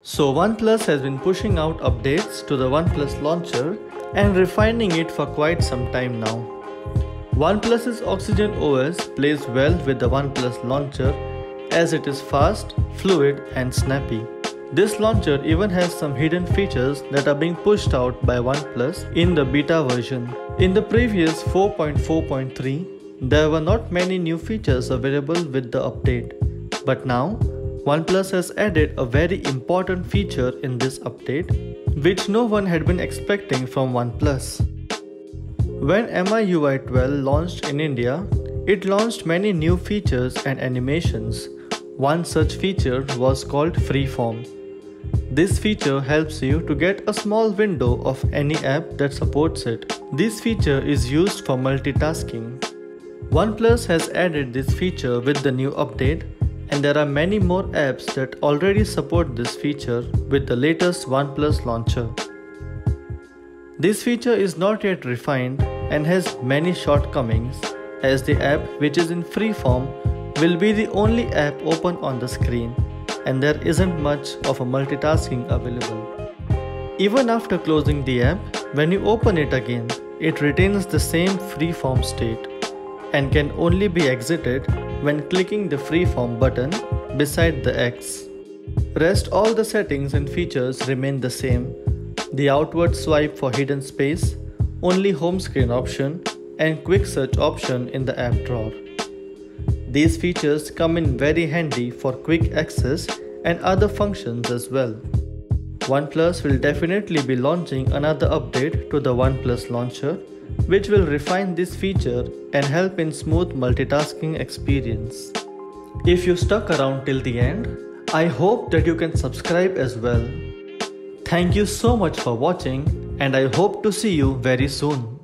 So OnePlus has been pushing out updates to the OnePlus launcher and refining it for quite some time now. OnePlus's Oxygen OS plays well with the OnePlus launcher as it is fast, fluid and snappy. This launcher even has some hidden features that are being pushed out by OnePlus in the beta version. In the previous 4.4.3, there were not many new features available with the update. But now, OnePlus has added a very important feature in this update, which no one had been expecting from OnePlus. When MIUI 12 launched in India, it launched many new features and animations. One such feature was called Freeform. This feature helps you to get a small window of any app that supports it. This feature is used for multitasking. OnePlus has added this feature with the new update and there are many more apps that already support this feature with the latest OnePlus launcher. This feature is not yet refined and has many shortcomings as the app which is in free form will be the only app open on the screen and there isn't much of a multitasking available. Even after closing the app, when you open it again, it retains the same freeform state and can only be exited when clicking the freeform button beside the X. Rest all the settings and features remain the same. The outward swipe for hidden space, only home screen option and quick search option in the app drawer. These features come in very handy for quick access and other functions as well. OnePlus will definitely be launching another update to the OnePlus launcher which will refine this feature and help in smooth multitasking experience. If you stuck around till the end, I hope that you can subscribe as well. Thank you so much for watching and I hope to see you very soon.